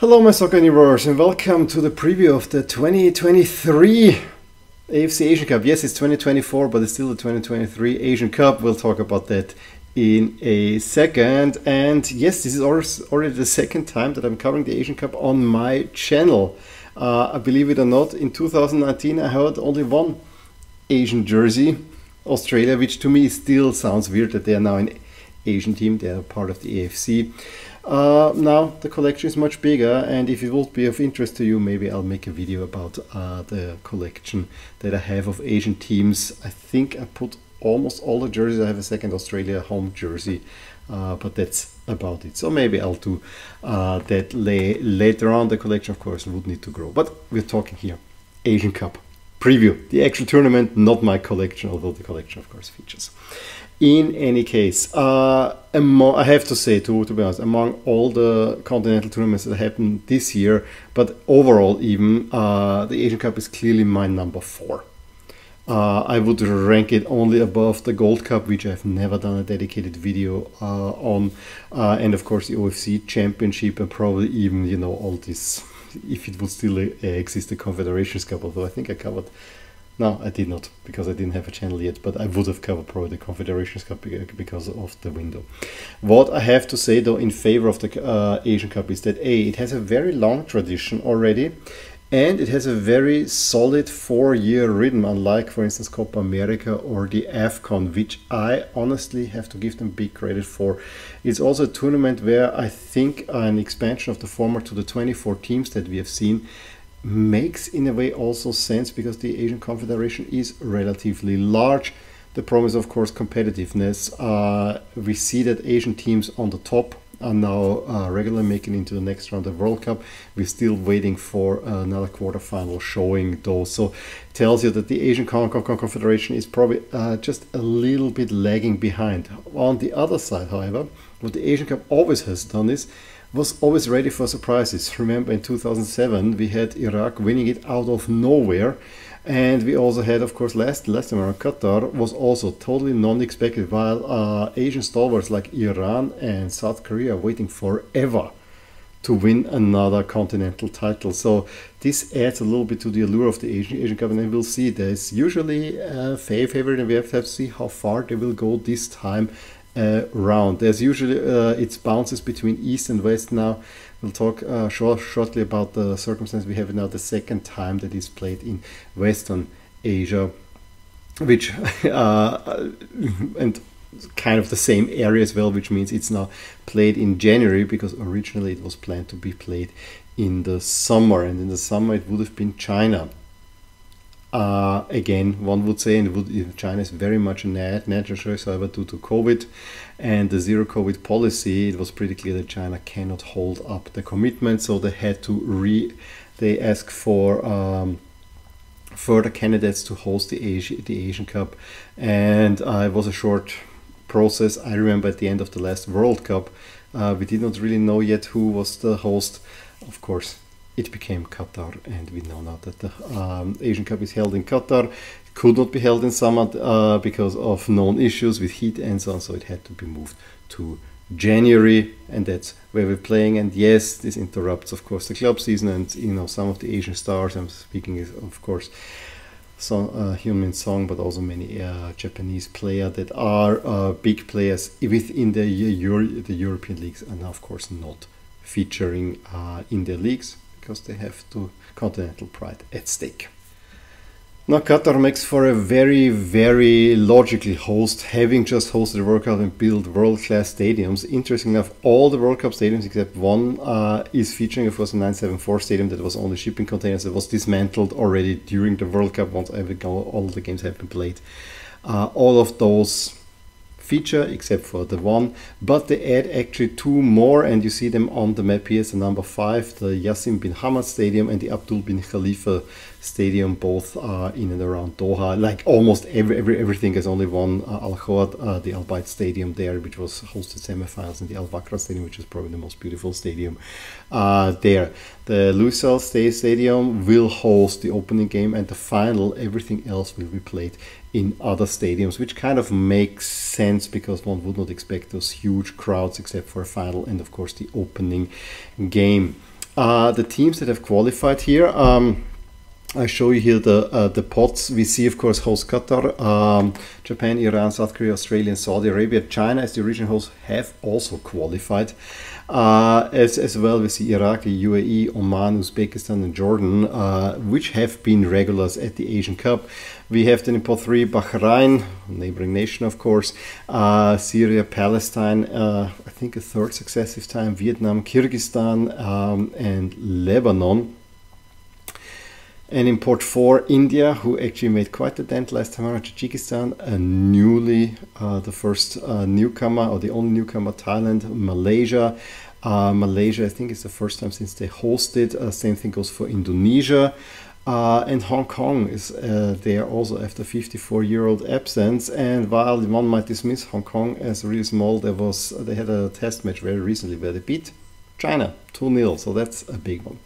Hello, my soccer viewers, and welcome to the preview of the 2023 AFC Asian Cup. Yes, it's 2024, but it's still the 2023 Asian Cup. We'll talk about that in a second. And yes, this is already the second time that I'm covering the Asian Cup on my channel. Uh, I believe it or not, in 2019 I had only one Asian jersey, Australia, which to me still sounds weird that they are now an Asian team. They are part of the AFC. Uh, now the collection is much bigger and if it would be of interest to you maybe I'll make a video about uh, the collection that I have of Asian teams. I think I put almost all the jerseys. I have a second Australia home jersey uh, but that's about it. So maybe I'll do uh, that later on. The collection of course would need to grow but we're talking here Asian Cup preview. The actual tournament, not my collection, although the collection of course features. In any case, uh, among, I have to say, to, to be honest, among all the continental tournaments that happened this year, but overall even, uh, the Asian Cup is clearly my number four. Uh, I would rank it only above the Gold Cup, which I've never done a dedicated video uh, on, uh, and of course the OFC Championship, and probably even you know all this, if it would still uh, exist, the Confederations Cup. Although I think I covered no, I did not because I didn't have a channel yet, but I would have covered probably the Confederations Cup because of the window. What I have to say though in favor of the uh, Asian Cup is that A, it has a very long tradition already and it has a very solid four year rhythm, unlike, for instance, Copa America or the AFCON, which I honestly have to give them big credit for. It's also a tournament where I think an expansion of the format to the 24 teams that we have seen makes in a way also sense because the Asian Confederation is relatively large. The promise, of course, competitiveness. Uh, we see that Asian teams on the top are now uh, regularly making into the next round of World Cup. We're still waiting for another quarterfinal showing those. So tells you that the Asian Con Con Confederation is probably uh, just a little bit lagging behind. On the other side, however, what the Asian Cup always has done is was always ready for surprises. Remember in 2007 we had Iraq winning it out of nowhere and we also had of course last last time around Qatar was also totally non-expected while uh, Asian stalwarts like Iran and South Korea waiting forever to win another continental title. So this adds a little bit to the allure of the Asian Asian Cup, and we'll see. There's usually a favorite, and we have to see how far they will go this time uh, round. There's usually uh, it's bounces between east and west now. We'll talk uh, short, shortly about the circumstance we have now the second time that is played in Western Asia, which uh, and kind of the same area as well, which means it's now played in January because originally it was planned to be played in the summer, and in the summer it would have been China. Uh, again, one would say, and would, China is very much a net, natural choice, however, due to COVID and the zero COVID policy, it was pretty clear that China cannot hold up the commitment, so they had to re, they asked for um, further candidates to host the Asia, the Asian Cup, and uh, it was a short process. I remember at the end of the last World Cup, uh, we did not really know yet who was the host. Of course, it became Qatar, and we know now that the um, Asian Cup is held in Qatar. It could not be held in summer uh, because of known issues with heat and so on, so it had to be moved to January, and that's where we're playing. And yes, this interrupts, of course, the club season, and you know some of the Asian stars. I'm speaking, of course, Son, uh, Heung-min Son, but also many uh, Japanese players that are uh, big players within the Euro the European leagues, and of course not featuring uh, in their leagues because they have to continental pride at stake. Now Qatar makes for a very, very logical host, having just hosted the World Cup and built world-class stadiums. Interesting enough, all the World Cup stadiums except one uh, is featuring, of course, a 974 stadium that was only shipping containers that was dismantled already during the World Cup once all the games have been played. Uh, all of those feature except for the one but they add actually two more and you see them on the map here. The number five the Jassim bin Hamad Stadium and the Abdul bin Khalifa Stadium both are in and around Doha. Like almost every, every everything is only one uh, Al Khawat uh, the Al Bayt Stadium there which was hosted semifinals and the Al Wakra Stadium which is probably the most beautiful stadium uh, there. The Lusail Stadium will host the opening game and the final. Everything else will be played in other stadiums, which kind of makes sense because one would not expect those huge crowds except for a final and, of course, the opening game. uh, the teams that have qualified here. Um, I show you here the uh, the pots. We see, of course, host Qatar, um, Japan, Iran, South Korea, Australia, and Saudi Arabia. China, as the original host, have also qualified. Uh, as, as well, we see Iraq, UAE, Oman, Uzbekistan, and Jordan, uh, which have been regulars at the Asian Cup. We have then in pot three Bahrain, neighboring nation, of course, uh, Syria, Palestine, uh, I think a third successive time, Vietnam, Kyrgyzstan, um, and Lebanon. And in port four, India, who actually made quite a dent last time around, Tajikistan, a newly uh, the first uh, newcomer or the only newcomer, Thailand, Malaysia. Uh, Malaysia, I think, is the first time since they hosted. Uh, same thing goes for Indonesia. Uh, and Hong Kong is uh, there also after 54 year old absence. And while one might dismiss Hong Kong as really small, there was they had a test match very recently where they beat China 2 0. So that's a big one.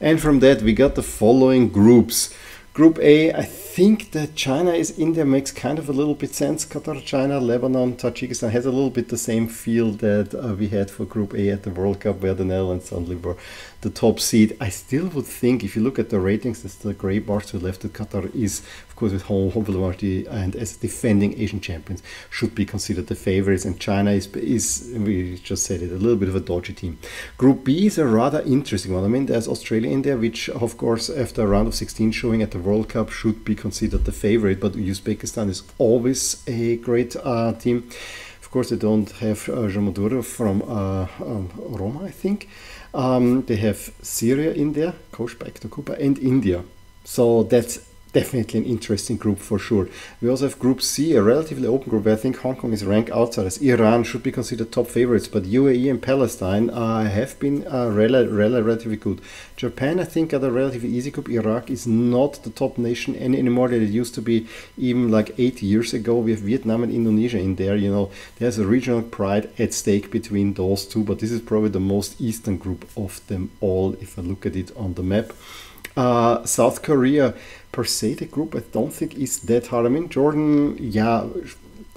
And from that, we got the following groups. Group A, I think that China is in there makes kind of a little bit sense. Qatar, China, Lebanon, Tajikistan has a little bit the same feel that uh, we had for Group A at the World Cup, where the Netherlands suddenly were the top seed. I still would think, if you look at the ratings, that's the grey bar to the left, that Qatar is, of course, with home, home and as defending Asian champions, should be considered the favorites. And China is, is, we just said it, a little bit of a dodgy team. Group B is a rather interesting one. I mean, there's Australia in there, which, of course, after a round of 16 showing at the World Cup, should be considered the favorite. But Uzbekistan is always a great uh, team. Of course, they don't have uh, from uh, um, Roma, I think. Um, they have Syria in there, coached by Hector and India. So that's definitely an interesting group for sure. We also have Group C, a relatively open group where I think Hong Kong is ranked outsiders. Iran should be considered top favorites, but UAE and Palestine uh, have been uh, rel- rel- relatively good. Japan, I think, are a relatively easy group. Iraq is not the top nation any, anymore that it used to be even like eight years ago. We have Vietnam and Indonesia in there. You know, there's a regional pride at stake between those two, but this is probably the most eastern group of them all if I look at it on the map. Uh, South Korea per se the group I don't think is that hard. I mean Jordan, yeah,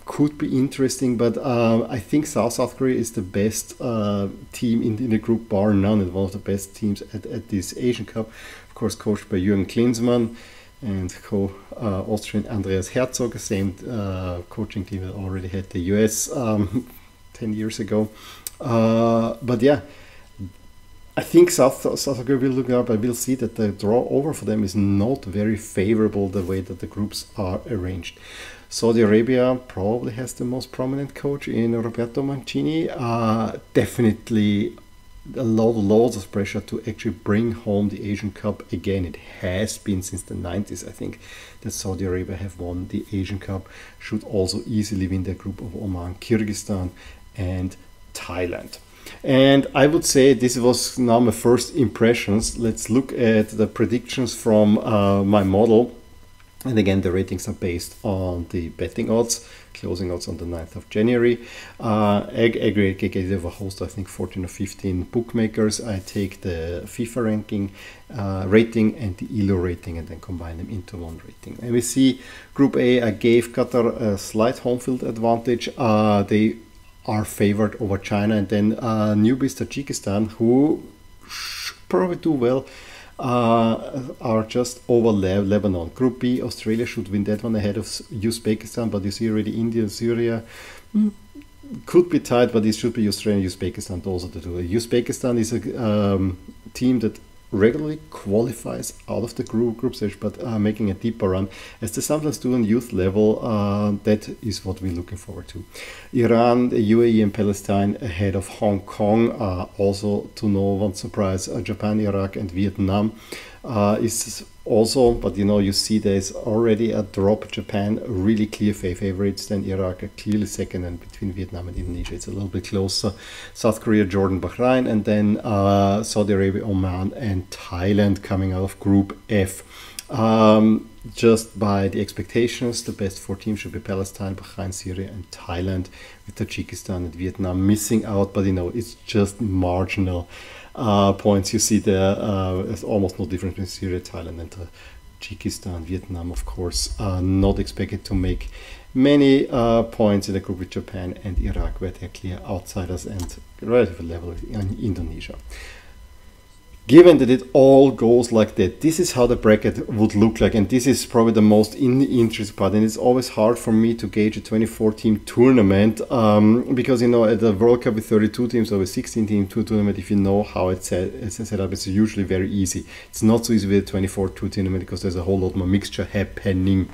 could be interesting, but uh, I think South South Korea is the best uh, team in, in, the group, bar none, and one of the best teams at, at this Asian Cup. Of course, coached by Jürgen Klinsmann and co-Austrian uh, Andreas Herzog, same uh, coaching team that already had the US um, 10 years ago. Uh, but yeah, I think South South Africa will look up. I will see that the draw over for them is not very favorable the way that the groups are arranged. Saudi Arabia probably has the most prominent coach in Roberto Mancini. Uh, definitely a lot, loads of pressure to actually bring home the Asian Cup again. It has been since the 90s, I think, that Saudi Arabia have won the Asian Cup. Should also easily win the group of Oman, Kyrgyzstan, and Thailand. And I would say this was now my first impressions. Let's look at the predictions from uh, my model. And again, the ratings are based on the betting odds, closing odds on the 9th of January. Uh, ag- aggregated of a host, I think 14 or 15 bookmakers. I take the FIFA ranking, uh, rating, and the ELO rating, and then combine them into one rating. And we see Group A, I gave Qatar a slight home field advantage. Uh, they are favored over China, and then uh, newbies Tajikistan, who probably do well, uh, are just over Le- Lebanon. Group B, Australia should win that one ahead of Uzbekistan, but you see already India, and Syria. Mm, could be tied, but it should be Australia and Uzbekistan also to do it. Uzbekistan is a um, team that regularly qualifies out of the group, group stage, but uh, making a deeper run, as they sometimes on youth level, uh, that is what we're looking forward to. Iran, the UAE, and Palestine ahead of Hong Kong, uh, also to no one surprise, uh, Japan, Iraq, and Vietnam uh, is also, but you know, you see there's already a drop. Japan really clear favorites, then Iraq clearly second, and between Vietnam and Indonesia, it's a little bit closer. South Korea, Jordan, Bahrain, and then uh, Saudi Arabia, Oman, and Thailand coming out of Group F. Um, just by the expectations, the best four teams should be Palestine, Bahrain, Syria, and Thailand, with Tajikistan and Vietnam missing out, but you know, it's just marginal uh, points you see there. Uh, there's almost no difference between Syria, Thailand, and Tajikistan, Vietnam, of course, are not expected to make many uh, points in the group with Japan and Iraq, where they're clear outsiders and relatively level in Indonesia. Given that it all goes like that, this is how the bracket would look like, and this is probably the most in interest part. And it's always hard for me to gauge a 24 team tournament um, because you know at the World Cup with 32 teams or with 16 team tournament, if you know how it's set, it's set up, it's usually very easy. It's not so easy with a 24 two tournament because there's a whole lot more mixture happening.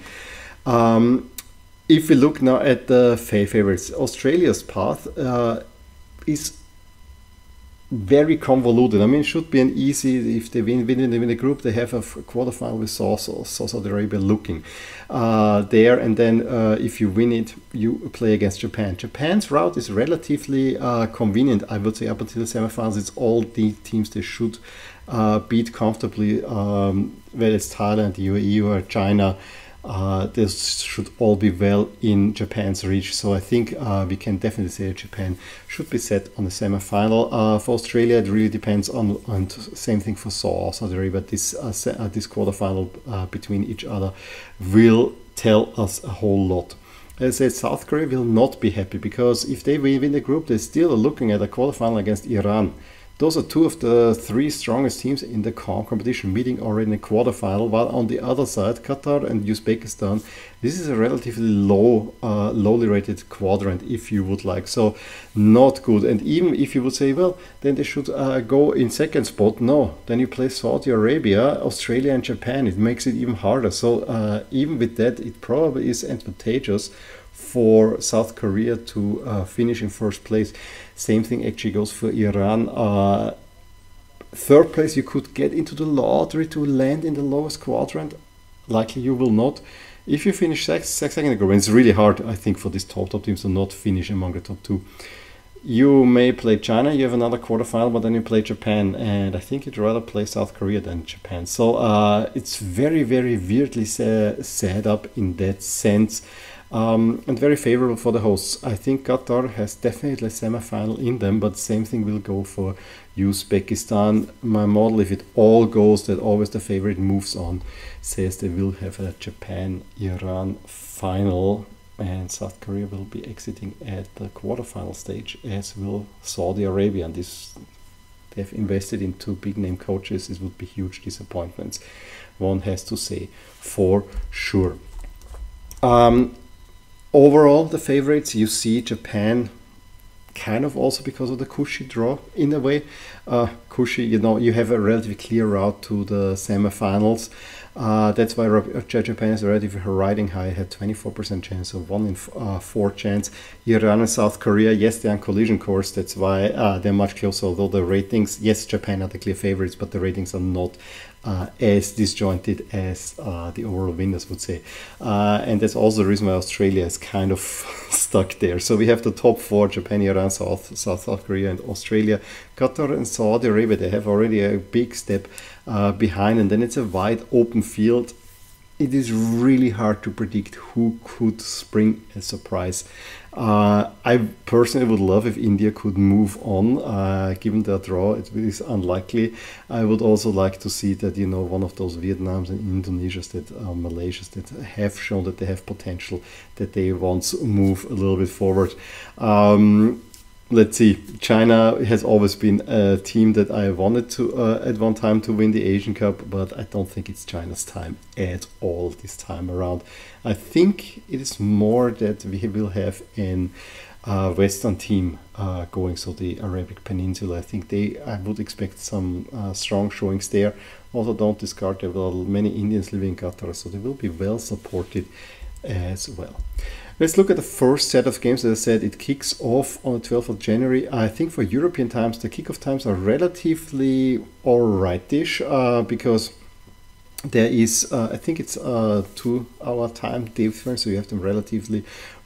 Um, if we look now at the favorites, Australia's path uh, is very convoluted. I mean, it should be an easy, if they win, win, win the group, they have a quarterfinal with So Saudi Arabia looking uh, there. And then uh, if you win it, you play against Japan. Japan's route is relatively uh, convenient, I would say, up until the semifinals. It's all the teams they should uh, beat comfortably, um, whether it's Thailand, the UAE, or China uh, this should all be well in Japan's reach. So I think uh, we can definitely say that Japan should be set on the semi-final. Uh, for Australia, it really depends on, on same thing for Saudi Arabia. This uh, uh, this quarterfinal uh, between each other will tell us a whole lot. As I said, South Korea will not be happy because if they win the group, they're still looking at a quarterfinal against Iran. Those are two of the three strongest teams in the competition, meeting already in the quarterfinal. While on the other side, Qatar and Uzbekistan, this is a relatively low, uh, lowly rated quadrant, if you would like. So, not good. And even if you would say, well, then they should uh, go in second spot. No, then you play Saudi Arabia, Australia, and Japan. It makes it even harder. So, uh, even with that, it probably is advantageous for South Korea to uh, finish in first place. Same thing actually goes for Iran. Uh, third place, you could get into the lottery to land in the lowest quadrant. Likely you will not. If you finish second in the group, it's really hard, I think, for these top top teams to not finish among the top two. You may play China, you have another quarterfinal, but then you play Japan, and I think you'd rather play South Korea than Japan. So uh, it's very, very weirdly set up in that sense um, and very favorable for the hosts. I think Qatar has definitely semi-final in them, but same thing will go for Uzbekistan. My model, if it all goes, that always the favorite moves on, says they will have a Japan-Iran final, and South Korea will be exiting at the quarterfinal stage, as will Saudi Arabia. And this they've invested in two big name coaches. This would be huge disappointments. One has to say for sure. Um, overall, the favorites, you see Japan kind of also because of the Cushy draw in a way. Uh, Cushy, you know, you have a relatively clear route to the semifinals. Uh, that's why Japan is relatively riding high, had 24% chance of one in uh, four chance. Iran and South Korea, yes, they're on collision course. That's why uh, they're much closer. Although the ratings, yes, Japan are the clear favorites, but the ratings are not uh, as disjointed as uh, the overall winners would say. Uh, and that's also the reason why Australia is kind of stuck there. So we have the top four Japan, Iran, South, South, South Korea, and Australia. Qatar and Saudi Arabia, they have already a big step uh, behind, and then it's a wide open field it is really hard to predict who could spring a surprise. Uh, I personally would love if India could move on, uh, given their draw. It is unlikely. I would also like to see that you know one of those Vietnams and Indonesias that uh, that have shown that they have potential, that they once move a little bit forward. Um, let's see. China has always been a team that I wanted to uh, at one time to win the Asian Cup, but I don't think it's China's time at all this time around. I think it is more that we will have an uh, Western team uh, going, so the Arabic Peninsula. I think they. I would expect some uh, strong showings there. Also, don't discard there are many Indians living in Qatar, so they will be well supported as well. Let's look at the first set of games. As I said, it kicks off on the 12th of January. I think for European times, the kickoff times are relatively alrightish uh, because there is, uh, I think it's a two hour time difference, so you have them relatively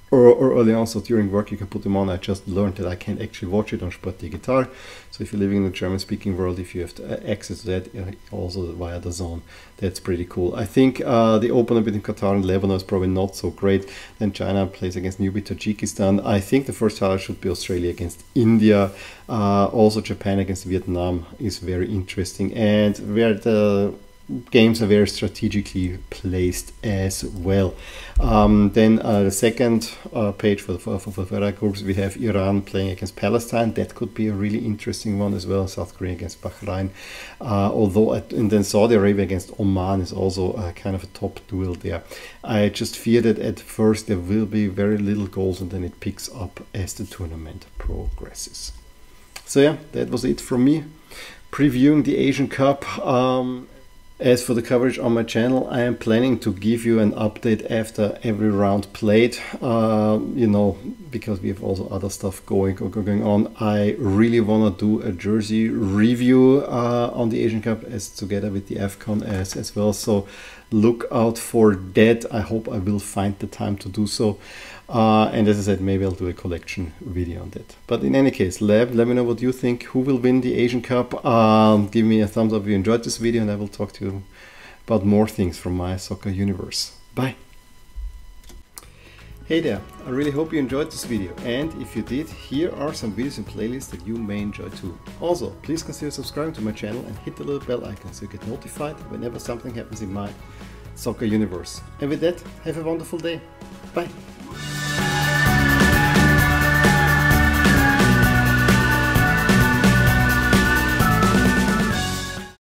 or, or early on, so during work you can put them on. I just learned that I can't actually watch it on Sport Digital. So if you're living in the German speaking world, if you have uh, access to that uh, also via DAZN, that's pretty cool. I think uh, the opener between Qatar and Lebanon is probably not so great. Then China plays against newbie Tajikistan. I think the first title should be Australia against India. Uh, also Japan against Vietnam is very interesting. And where the games are very strategically placed as well. Um, then uh, the second uh, page for the for, for, for groups, we have Iran playing against Palestine. That could be a really interesting one as well. South Korea against Bahrain. Uh, although, at, and then Saudi Arabia against Oman is also kind of a top duel there. I just fear that at first there will be very little goals and then it picks up as the tournament progresses. So yeah, that was it from me previewing the Asian Cup. Um, as for the coverage on my channel, I am planning to give you an update after every round played. Uh, you know, because we have also other stuff going going on. I really want to do a jersey review uh, on the Asian Cup as together with the AFCON as as well. So look out for that. I hope I will find the time to do so. Uh, and as I said, maybe I'll do a collection video on that. But in any case, let, let me know what you think. Who will win the Asian Cup? Um, give me a thumbs up if you enjoyed this video, and I will talk to you about more things from my soccer universe. Bye! Hey there, I really hope you enjoyed this video and if you did, here are some videos and playlists that you may enjoy too. Also, please consider subscribing to my channel and hit the little bell icon so you get notified whenever something happens in my soccer universe. And with that, have a wonderful day. Bye! Bye.